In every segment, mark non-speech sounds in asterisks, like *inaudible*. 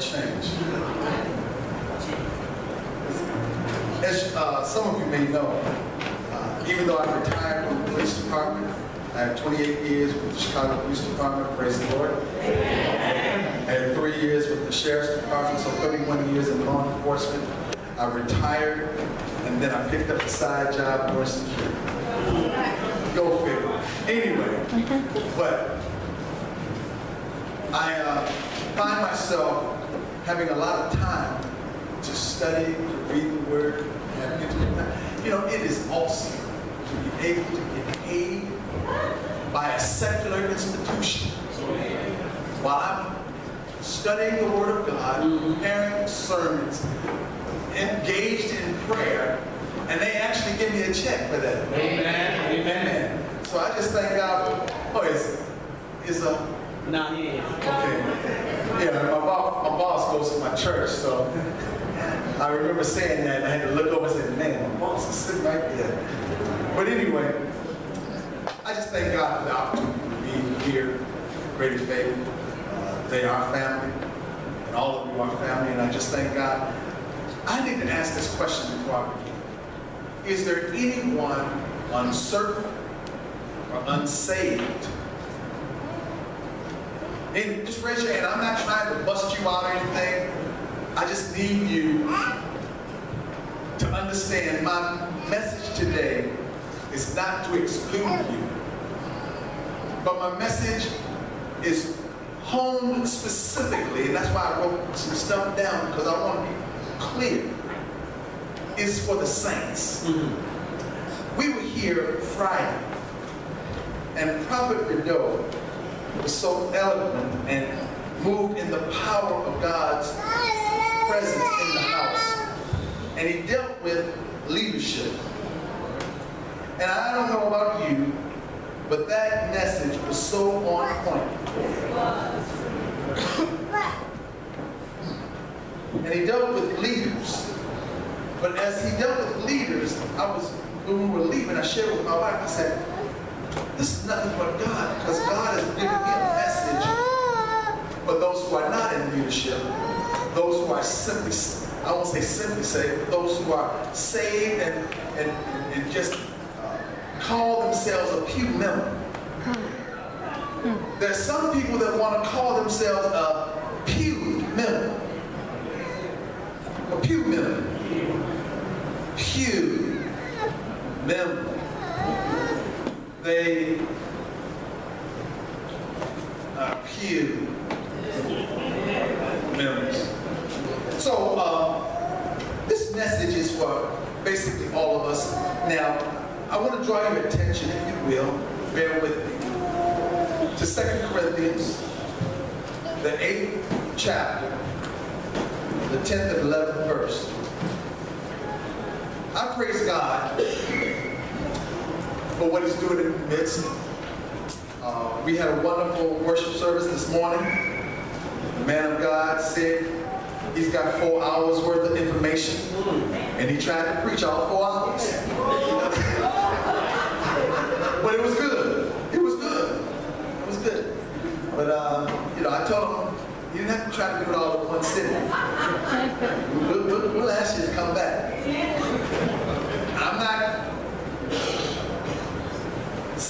change. As uh, some of you may know, uh, even though I retired from the police department, I have 28 years with the Chicago Police Department, praise the Lord. I had three years with the Sheriff's Department, so 31 years in law enforcement. I retired, and then I picked up a side job doing security. Go figure. Anyway, but I uh, find myself having a lot of time to study, to read the Word, have intimate time. You know, it is awesome to be able to get paid by a secular institution while I'm studying the Word of God, preparing sermons, engaged in prayer, and they actually give me a check for that. Amen. Amen. So I just thank God for, oh, it's, it's a, Nah, he is. okay. Yeah, my boss, my boss goes to my church, so I remember saying that, and I had to look over and say, man, my boss is sitting right there. But anyway, I just thank God for the opportunity to be here, Greater Faith. Uh, they are family, and all of you are family, and I just thank God. I need to ask this question before I begin. Is there anyone uncertain or unsaved? And just raise your hand. I'm not trying to bust you out or anything. I just need you to understand my message today is not to exclude you. But my message is honed specifically, and that's why I wrote some stuff down because I want to be clear. It's for the saints. Mm-hmm. We were here Friday, and Prophet Rideau was so eloquent and moved in the power of God's presence in the house. And he dealt with leadership. And I don't know about you, but that message was so on point. *coughs* And he dealt with leaders. But as he dealt with leaders, I was, when we were leaving, I shared with my wife, I said, this is nothing but God, because God has given me a message for those who are not in leadership, those who are simply, I won't say simply saved, those who are saved and, and, and just uh, call themselves a pew member. There's some people that want to call themselves a pew member. A pew member. Pew member. They pew members. So uh, this message is for basically all of us. Now, I want to draw your attention, if you will, bear with me, to 2 Corinthians, the 8th chapter, the 10th and 11th verse. I praise God for what he's doing in the midst. We had a wonderful worship service this morning. The man of God said he's got four hours worth of information, and he tried to preach all four hours. *laughs* but it was good. It was good. It was good. But uh, you know, I told him you didn't have to try to do it all in one sitting. *laughs* We'll, we'll, we'll ask you to come back. I'm not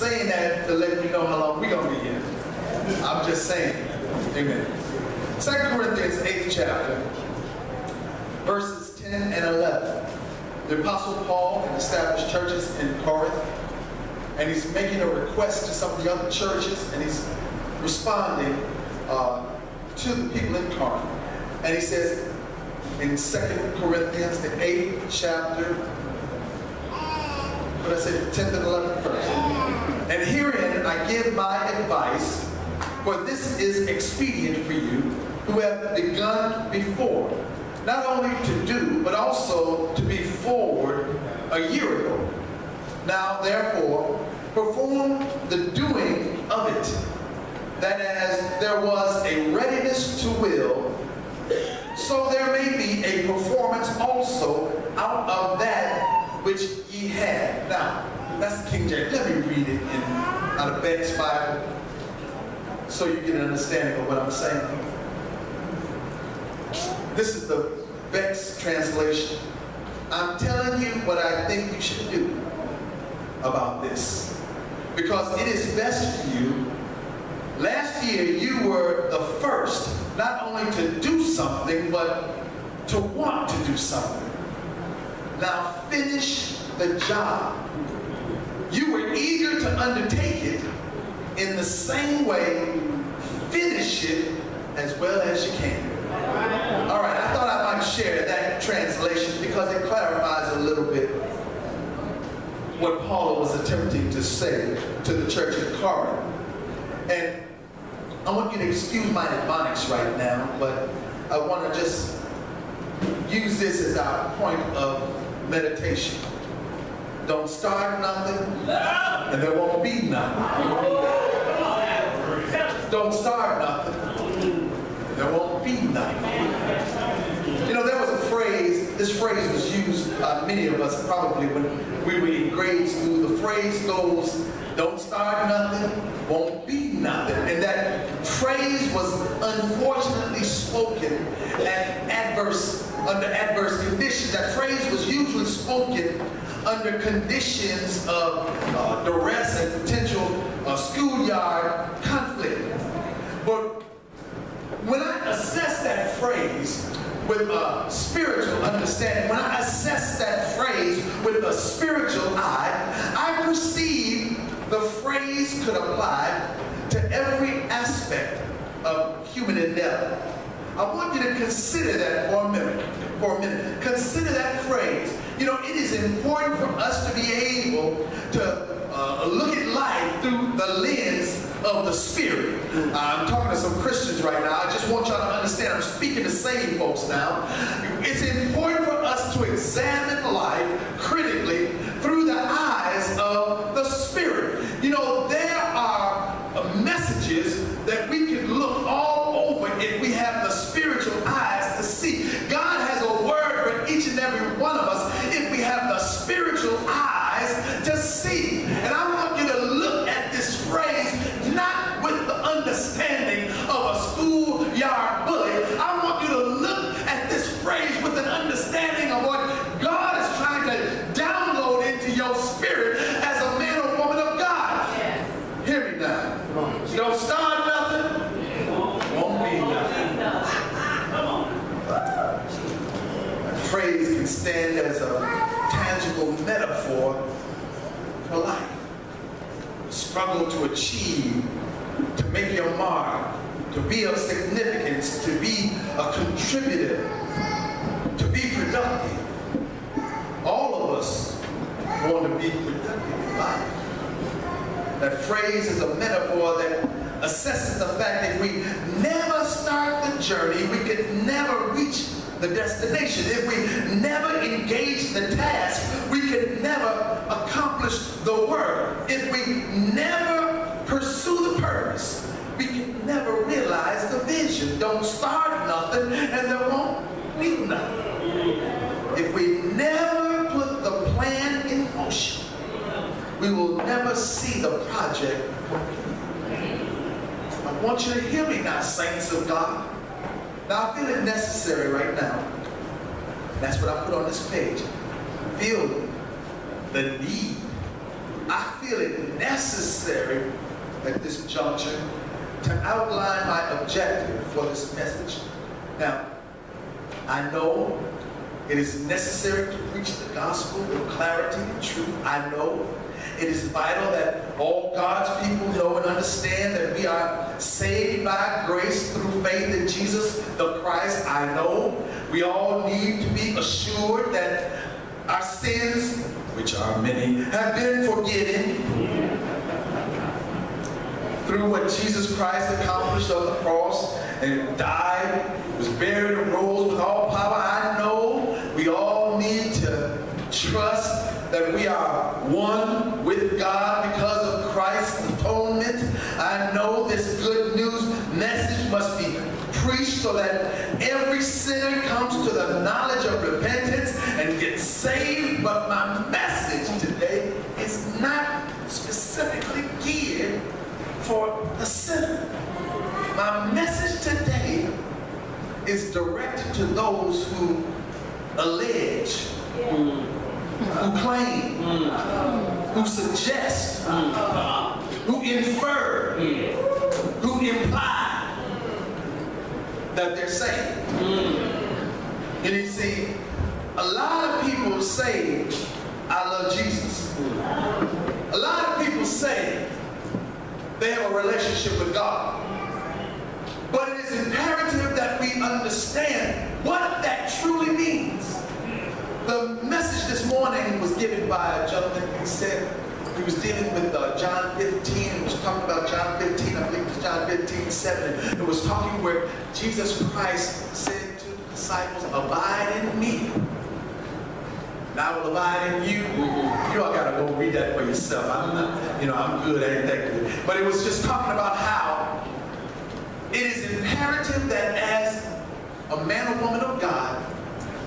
saying that to let you know how long we're going to be here. I'm just saying. Amen. 2 Corinthians 8th chapter, verses 10 and 11. The Apostle Paul had established churches in Corinth, and he's making a request to some of the other churches, and he's responding uh, to the people in Corinth. And he says in 2 Corinthians, the 8th chapter, but I said 10th and 11th verse. And herein I give my advice, for this is expedient for you who have begun before, not only to do, but also to be forward a year ago. Now therefore, perform the doing of it, that as there was a readiness to will, so there may be a performance also out of that which ye had. Now, that's King James. Let me read it in out of Ben's Bible so you get an understanding of what I'm saying. This is the Beck's translation. I'm telling you what I think you should do about this. Because it is best for you. Last year, you were the first, not only to do something, but to want to do something. Now finish the job. You were eager to undertake it in the same way, finish it as well as you can. All right, I thought I might share that translation because it clarifies a little bit what Paul was attempting to say to the church at Corinth. And I want you to excuse my admonish right now, but I want to just use this as our point of meditation. Don't start nothing, and there won't be nothing. Don't start nothing, there won't be nothing. You know, there was a phrase, this phrase was used by many of us probably when we were in grade school. The phrase goes, don't start nothing, won't be nothing. And that phrase was unfortunately spoken at adverse, under adverse conditions. That phrase was usually spoken under conditions of uh, duress and potential uh, schoolyard conflict. But when I assess that phrase with a spiritual understanding, when I assess that phrase with a spiritual eye, I perceive the phrase could apply to every aspect of human endeavor. I want you to consider that for a minute. For a minute. Consider that phrase. You know, it is important for us to be able to uh, look at life through the lens of the Spirit. Uh, I'm talking to some Christians right now. I just want y'all to understand. I'm speaking to saved folks now. It's important for us to examine life critically through the eyes of the Spirit. You know, there are messages that we can look all over if we have the spiritual eyes to see. God has a word for each and every one of us if we have the spiritual eyes to see. And I want you to look at this phrase not with the understanding of a schoolyard bully. I want you to look at this phrase with an understanding of what God is trying to download into your spirit as a man or woman of God. Hear me now. Don't start nothing, won't be nothing. That phrase can stand as a tangible metaphor for life. The struggle to achieve, to make your mark, to be of significance, to be a to be productive. All of us want to be productive in life. That phrase is a metaphor that assesses the fact that we never start the journey, we could never reach the destination. If we never engage the task, we could never accomplish the work. If we never pursue the purpose, we can never realize the vision. Don't start nothing and there won't If we never put the plan in motion, we will never see the project. I want you to hear me now, saints of God. Now I feel it necessary right now. That's what I put on this page. Feel the need. I feel it necessary at this juncture to outline my objective for this message. Now, I know it is necessary to preach the gospel with clarity and truth. I know it is vital that all God's people know and understand that we are saved by grace through faith in Jesus the Christ. I know we all need to be assured that our sins, which are many, have been forgiven through what Jesus Christ accomplished on the cross and died, was buried, and rose with all power. I know we all need to trust that we are one with God because of Christ's atonement. I know this good news message must be preached so that every sinner comes to the knowledge of repentance and gets saved. But my message today is not specifically geared for the sinner. My message today is directed to those who allege, who claim, who suggest, who infer, who imply that they're saved. And you see, a lot of people say, I love Jesus. A lot of people say they have a relationship with God. But it is imperative understand what that truly means. The message this morning was given by a gentleman who said he was dealing with uh, John 15. He was talking about John 15, I believe it was John 15, 7. It was talking where Jesus Christ said to the disciples, abide in me. And I will abide in you. You all gotta go read that for yourself. I'm not, you know, I'm good, I ain't that good. But it was just talking about how it is imperative that as a man or woman of God,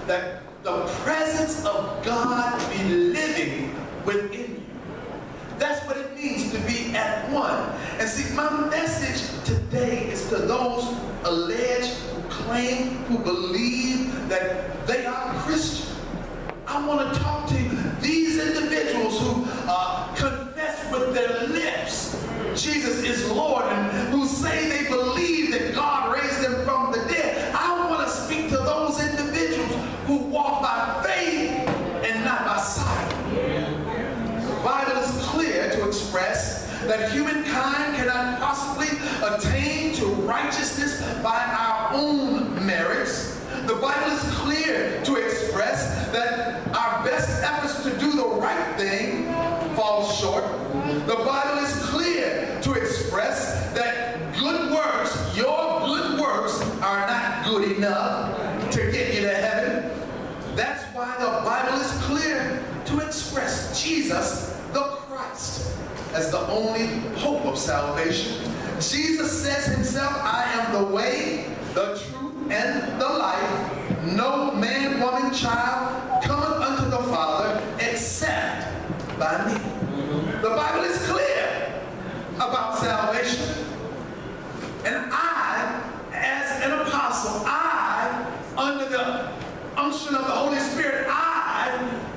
that the presence of God be living within you. That's what it means to be at one. And see, my message today is to those who allege, who claim, who believe that they are Christian. I want to talk to these individuals who uh, confess with their lips Jesus is Lord and who say they believe attain to righteousness by our own merits. The Bible is clear to express that our best efforts to do the right thing fall short. The Bible is clear to express that good works, your good works, are not good enough to get you to heaven. That's why the Bible is clear to express Jesus the Christ as the only hope of salvation. Jesus says himself, I am the way, the truth, and the life. No man, woman, child cometh unto the Father except by me. The Bible is clear about salvation. And I, as an apostle, I, under the unction of the Holy Spirit, I,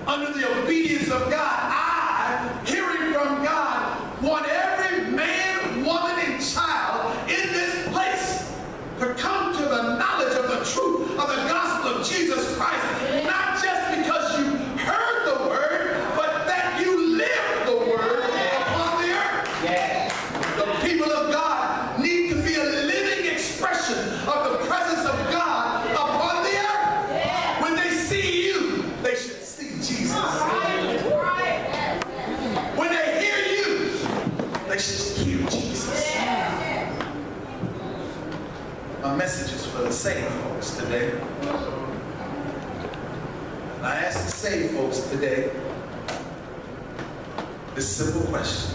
under the obedience of God, I, hearing from God, want every man, woman, and child in this place to come to the knowledge of the truth of the gospel of Jesus Christ. Not just because you heard the word, but that you live the word upon the earth. Yes. The people of God need to be a living expression of the presence of God upon the earth. When they see you, they should see Jesus. When they hear you, they should hear Jesus. My message is for the saved folks today. I ask the saved folks today this simple question.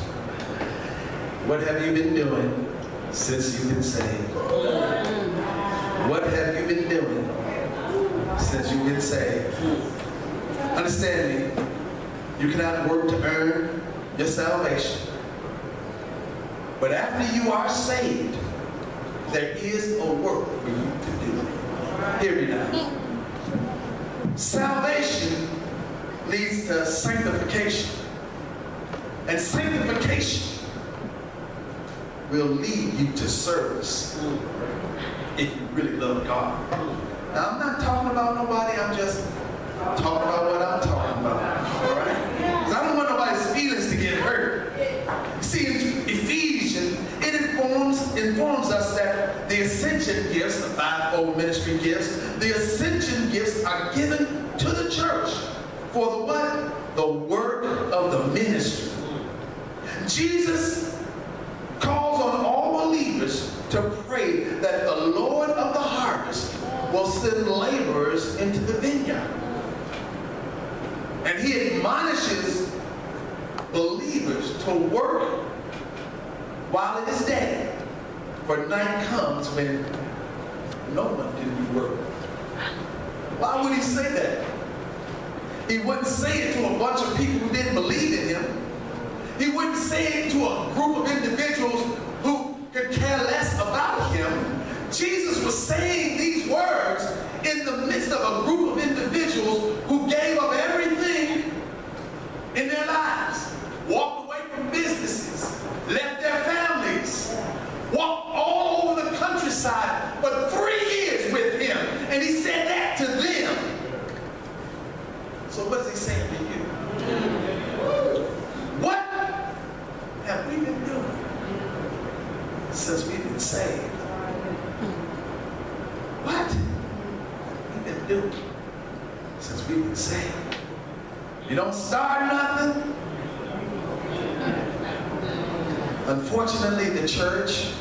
What have you been doing since you've been saved? What have you been doing since you've been saved? Understand me, you cannot work to earn your salvation. But after you are saved, there is a work for you to do. Hear me now. Salvation leads to sanctification. And sanctification will lead you to service if you really love God. Now, I'm not talking about nobody, I'm just talking about what I'm talking about. All right? 'Cause I don't want nobody's feelings to get hurt. See, Ephesians, it informs, informs us that the ascension gifts, the fivefold ministry gifts, the ascension gifts are given to the church for the what? The work of the ministry. Jesus calls on all believers to pray that the Lord of the harvest will send laborers into the vineyard. And he admonishes believers to work while it is day. For night comes when no one can do work. Why would he say that? He wouldn't say it to a bunch of people who didn't believe in him. He wouldn't say it to a group of individuals who could care less about him. Jesus was saying these words in the midst of a group of individuals who gave up everything in their lives, walked away from businesses, left their families, walked all over the countryside for three years with him. And he said that to them. So what is he saying to you? What have we been doing since we've been saved? What have we been doing since we've been saved? You don't start nothing. Unfortunately, the church,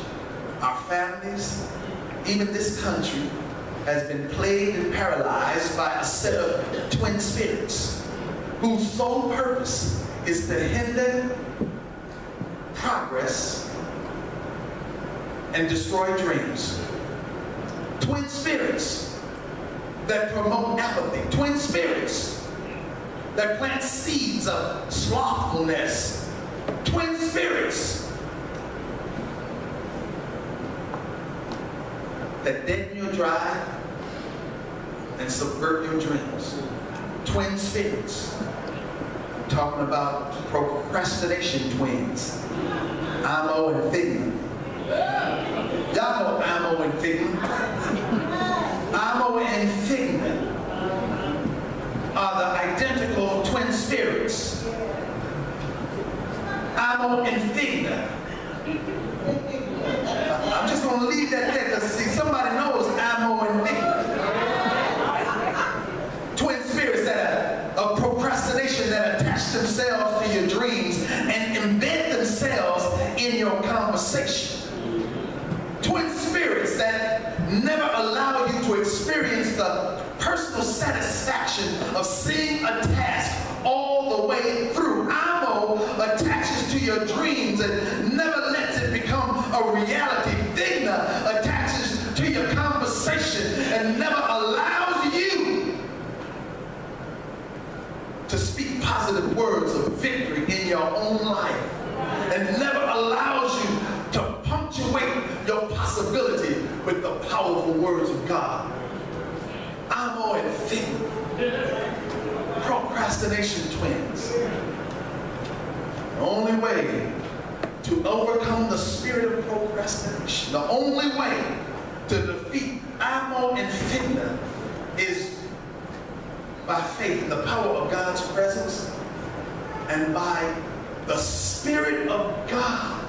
our families, even this country has been plagued and paralyzed by a set of twin spirits whose sole purpose is to hinder progress and destroy dreams. Twin spirits that promote apathy. Twin spirits that plant seeds of slothfulness. Twin spirits that deaden your drive and subvert your dreams. Twin spirits. I'm talking about procrastination twins. Amo and Figma. Y'all know Amo and Figma. Amo and Figma are the identical twin spirits. Amo and Figma. Going to leave that somebody knows Amo and Figma. Twin spirits that are of procrastination that attach themselves to your dreams and embed themselves in your conversation. Twin spirits that never allow you to experience the personal satisfaction of seeing a task all the way through. Amo attaches to your dreams and never lets it become a reality. Attaches to your conversation and never allows you to speak positive words of victory in your own life and never allows you to punctuate your possibility with the powerful words of God. Amo and Figma. Procrastination twins. The only way to overcome the spirit of procrastination, the only way to defeat Amo and Figma is by faith the power of God's presence and by the Spirit of God.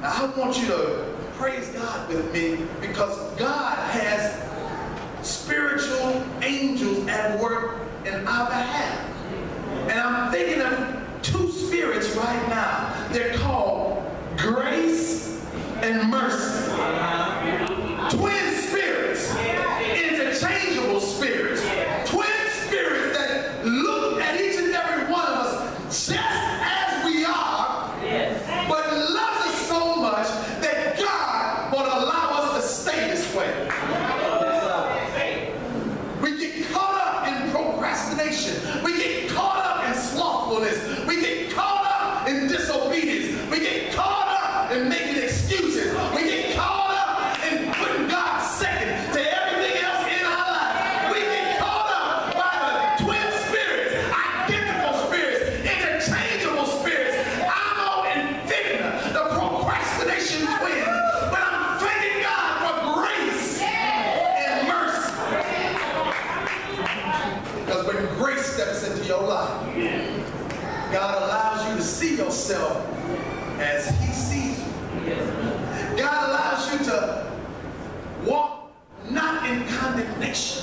Now, I want you to praise God with me because God has spiritual angels at work in our behalf. And I'm thinking of two spirits right now. They're called grace and mercy. Uh-huh. Twin spirits, interchangeable spirits, twin spirits that look at each and every one of us just as we are, but loves us so much that God won't allow us to stay this way. We get caught up in procrastination. We get caught up in slothfulness. We get caught up in disobedience. We get caught up in making excuses. We get caught up in putting God second to everything else in our lives. We get caught up by the twin spirits, identical spirits, interchangeable spirits, Amo and Figna, the procrastination twins. But I'm thanking God for grace and mercy. Because when grace steps into your life, God allows you to see yourself as He sees you. God allows you to walk not in condemnation,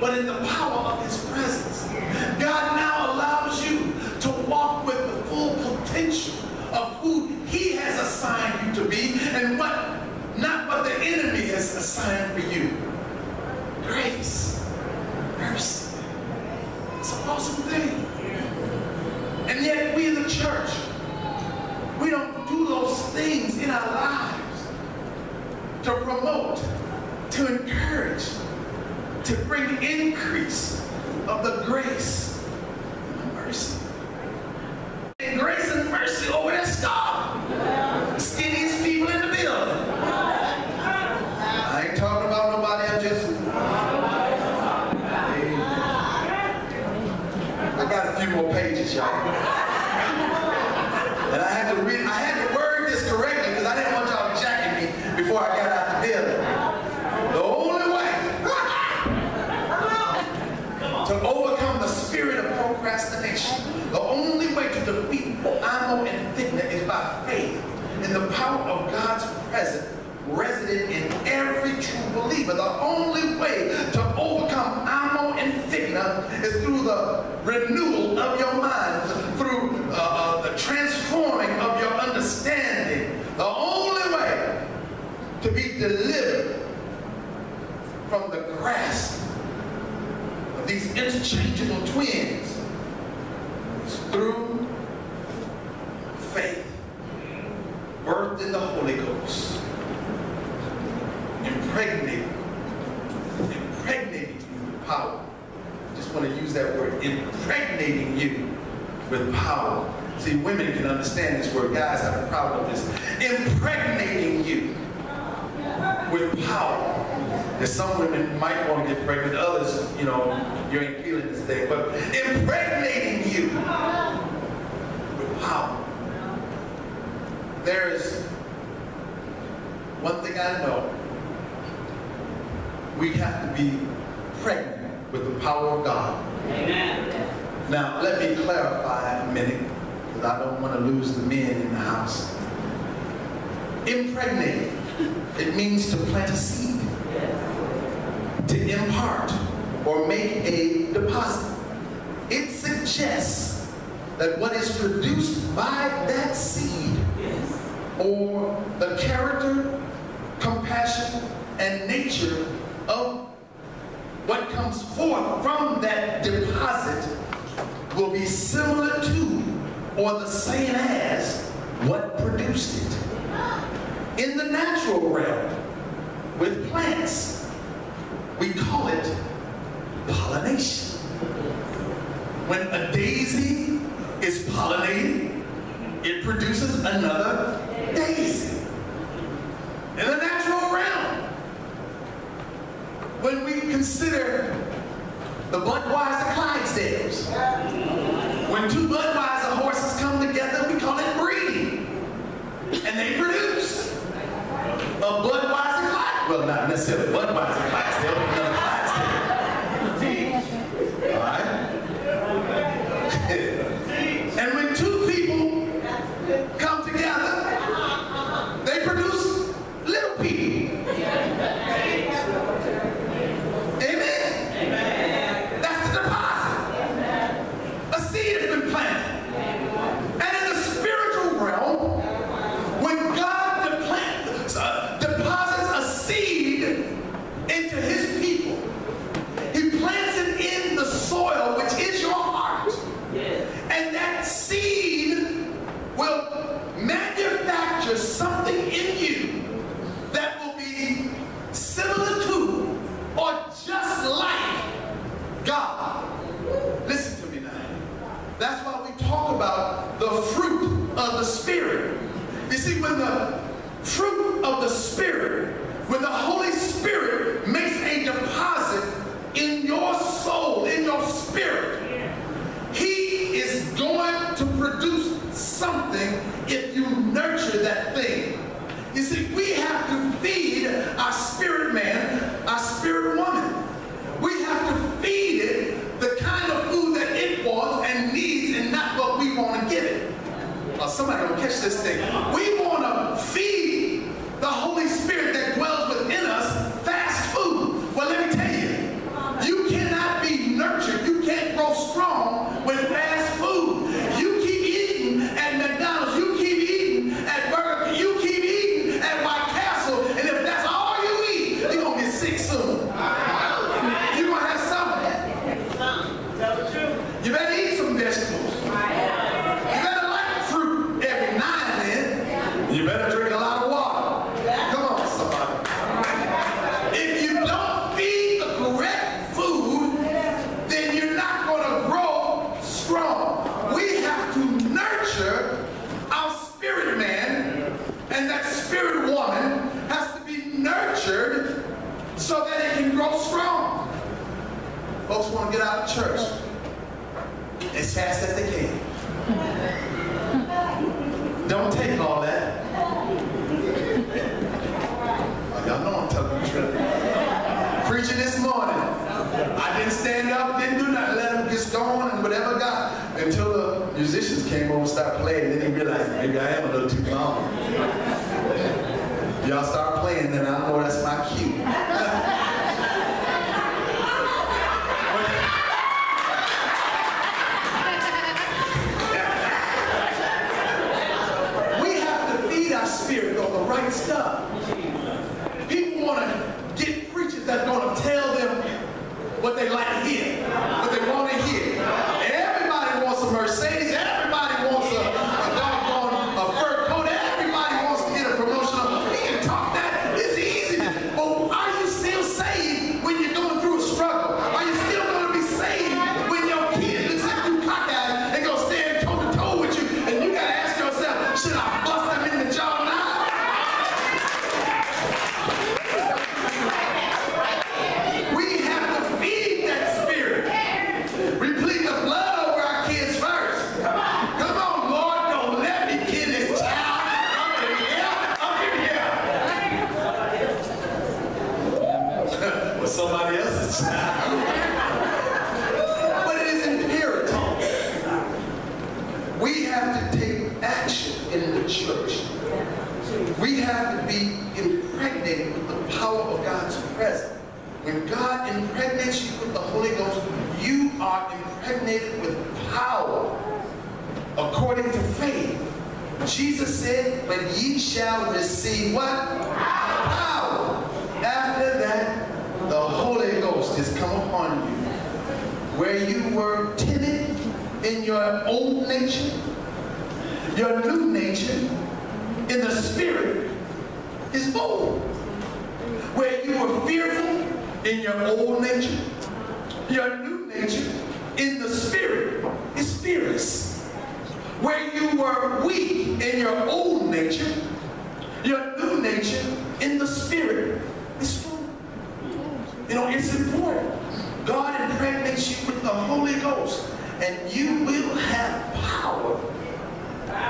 but in the power of His presence. God now allows you to walk with the full potential of who He has assigned you to be and what not what the enemy has assigned for you. Grace, mercy. It's an awesome thing. And yet we in the church, we don't do those things in our lives to promote, to encourage, to bring increase of the grace and mercy. And grace and mercy over that star. Skinniest people in the building. I ain't talking about nobody, I'm just pages, y'all. And I had to read, I had to word this correctly because I didn't want y'all jacking me before I got out the building. The only way to overcome the spirit of procrastination, the only way to defeat amo and fitna is by faith in the power of God's presence resident in every true believer. The only way to overcome amo and fitna is through the renewal of your mind, through uh, uh, the transforming of your understanding. The only way to be delivered from the grasp of these interchangeable twins is through faith, birthed in the Holy Ghost impregnated, impregnated you with power. Just want to use that word, impregnating you with power. See, women can understand this word. Guys have a problem this. Impregnating you with power. There's some women might want to get pregnant. Others, you know, you ain't feeling this thing. But impregnating you with power. There is one thing I know we have to be pregnant with the power of God. Amen. Now, let me clarify a minute, because I don't want to lose the men in the house. Impregnate, it means to plant a seed, to impart, or make a deposit. It suggests that what is produced by that seed, or the character, compassion, and nature of what comes forth from that deposit will be similar to or the same as what produced it. In the natural realm, with plants, we call it pollination. When a daisy is pollinated, it produces another daisy. In the natural realm, when we consider the Budweiser Clydesdales, when two Budweiser horses come together, we call it breeding. And they produce a Budweiser Clydesdale. Well, not necessarily Budweiser Clydesdale, but another Clydesdale. All right? and when two people come together, they produce little people. Amen. That's the deposit. A seed has been planted. And in the spiritual realm, when God deplant, uh, deposits a seed into his people, he plants it in the soil, which is your heart. And that seed will manufacture something in you that will be similar to or just like God. Listen to me now. That's why we talk about the fruit of the Spirit. You see, when the fruit of the Spirit, when the Holy Spirit makes a deposit in your soul, in your spirit, he is going to produce something if you nurture that thing. You see, we have to feed our spirit man, our spirit woman. We have to feed it the kind of food that it wants and not what we want to give it. Oh, somebody gonna catch this thing. We want to feed the Holy Spirit that dwells within us fast food. Well, let me tell you, you cannot be nurtured. You can't grow strong with fast food. You keep eating at McDonald's. You keep eating at Burger King. You keep eating at White Castle. And if that's all you eat, you're going to get sick soon. You're going to have something. You better eat some vegetables. You better like fruit every now and then. You better drink a lot of water. Come on, somebody. If you don't feed the correct food, then you're not going to grow strong. We have to nurture our spirit man, and that spirit woman has to be nurtured so that it can grow strong. Folks want to get out of church. As fast as they can. Don't take all that. Oh, y'all know I'm telling the truth. Preaching this morning. I didn't stand up, didn't do nothing. Let them just go on and whatever God. Until the musicians came over and started playing. Then he realized maybe I am a little too long. Y'all start playing, then I know that's my cue. In your old nature, your new nature in the spirit is fearless. Where you were weak in your old nature, your new nature in the spirit is strong. You know, it's important. God impregnates you with the Holy Ghost, and you will have power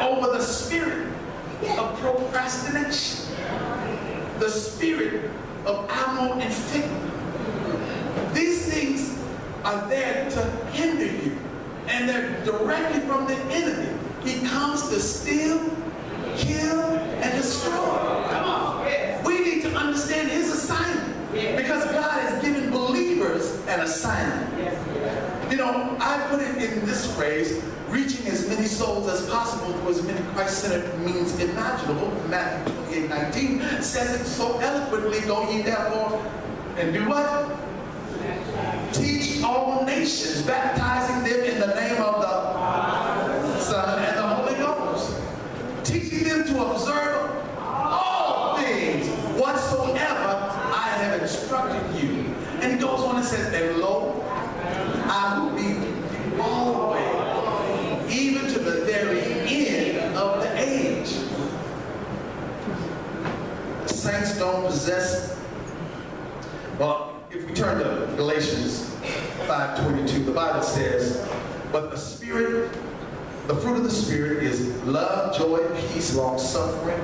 over the spirit of procrastination, the spirit of ammo and figment. Are there to hinder you, and they're directly from the enemy. He comes to steal, kill, and destroy. Come on. We need to understand his assignment because God has given believers an assignment. You know, I put it in this phrase, reaching as many souls as possible to as many Christ-centered means imaginable. Matthew 28, 19 says it so eloquently, go ye therefore and do what? Teach all nations, baptizing them in the name of the Son and the Holy Ghost. Teaching them to observe all things whatsoever I have instructed you. And he goes on and says, and lo, I will be always, even to the very end of the age. Saints don't possess, well, if we turn to Galatians 5.22, the Bible says, but the Spirit, the fruit of the Spirit is love, joy, peace, long-suffering,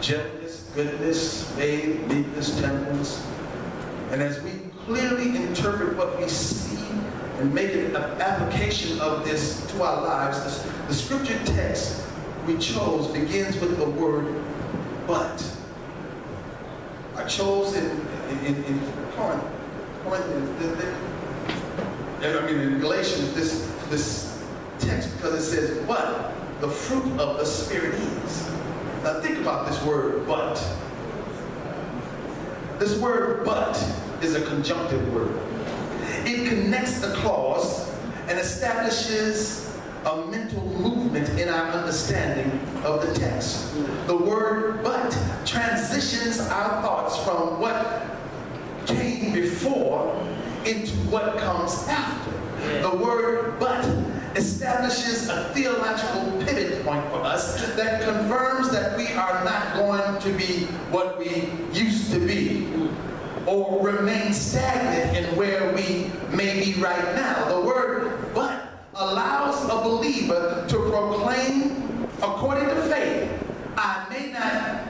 gentleness, goodness, faith, meekness, temperance. And as we clearly interpret what we see and make an application of this to our lives, the, the scripture text we chose begins with the word but. I chose in, in, in, in Corinth, Corinth, the, the, I mean in Galatians, this, this text because it says, but the fruit of the Spirit is. Now think about this word, but. This word but is a conjunctive word. It connects the clause and establishes a mental movement in our understanding of the text. The word but transitions our thoughts from what before into what comes after. The word but establishes a theological pivot point for us that confirms that we are not going to be what we used to be or remain stagnant in where we may be right now. The word but allows a believer to proclaim according to faith, I may not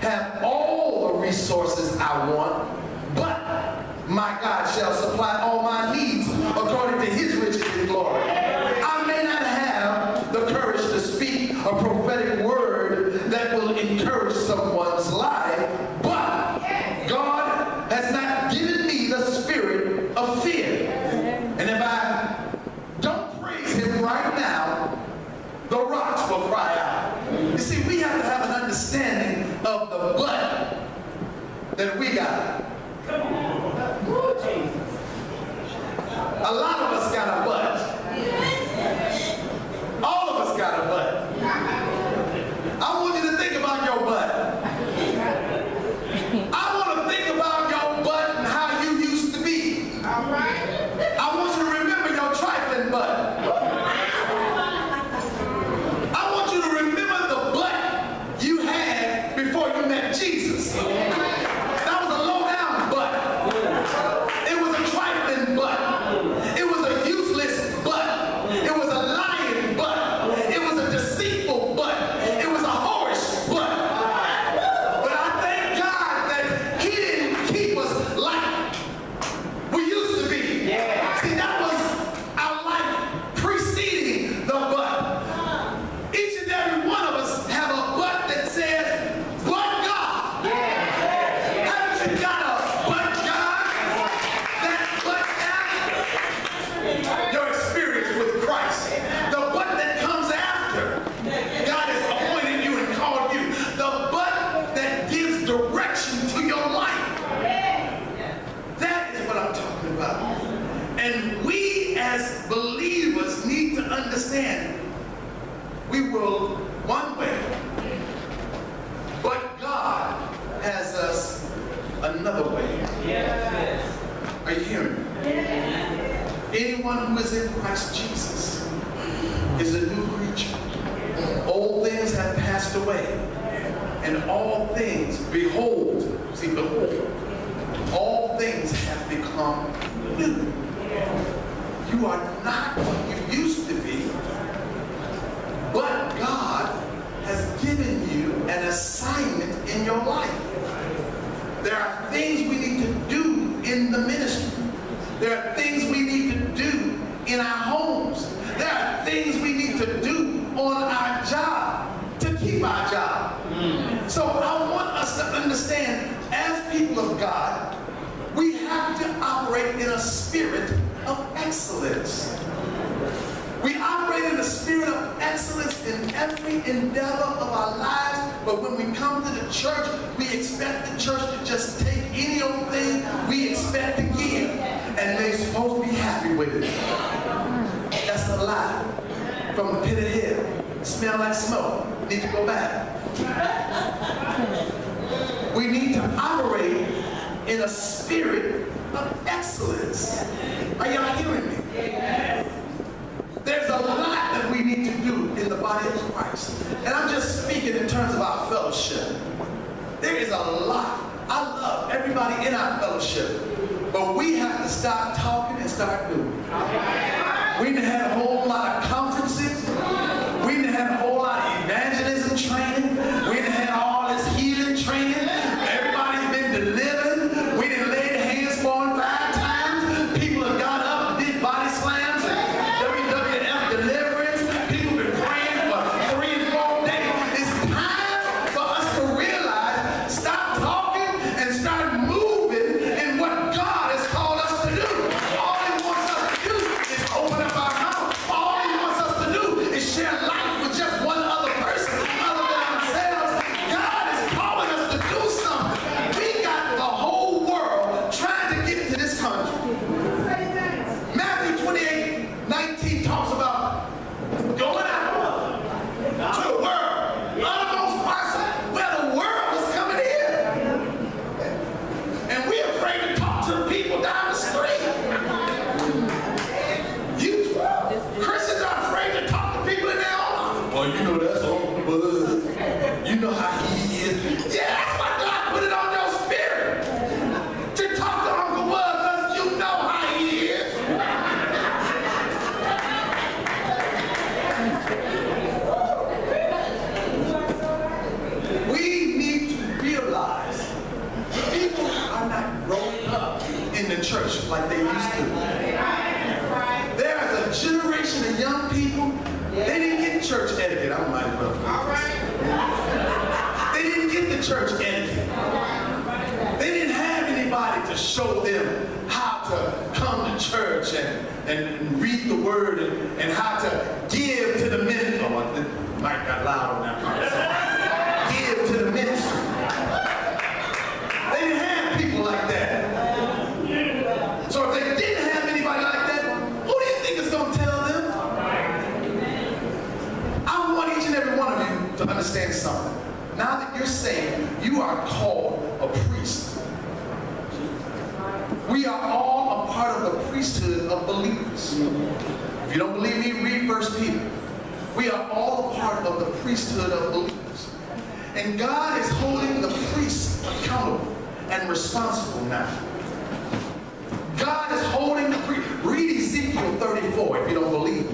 have all the resources I want, my God shall supply all my needs according to his riches and glory. A lot of us got a we come to the church, we expect the church to just take any old thing we expect to give, and they're supposed to be happy with it. That's a lie. From the pit of hell, smell like smoke, need to go back. We need to operate in a spirit of excellence. Are y'all hearing me? in the body of Christ. And I'm just speaking in terms of our fellowship. There is a lot. I love everybody in our fellowship. But we have to stop talking and start doing. We've had a whole lot of and read the word and, and how to give to the ministry. Oh, mic got loud on that part. give to the ministry. They didn't have people like that. So if they didn't have anybody like that, who do you think is going to tell them? I want each and every one of you to understand something. you don't believe me? Read First Peter. We are all part of the priesthood of believers. And God is holding the priests accountable and responsible now. God is holding the priest. Read Ezekiel 34 if you don't believe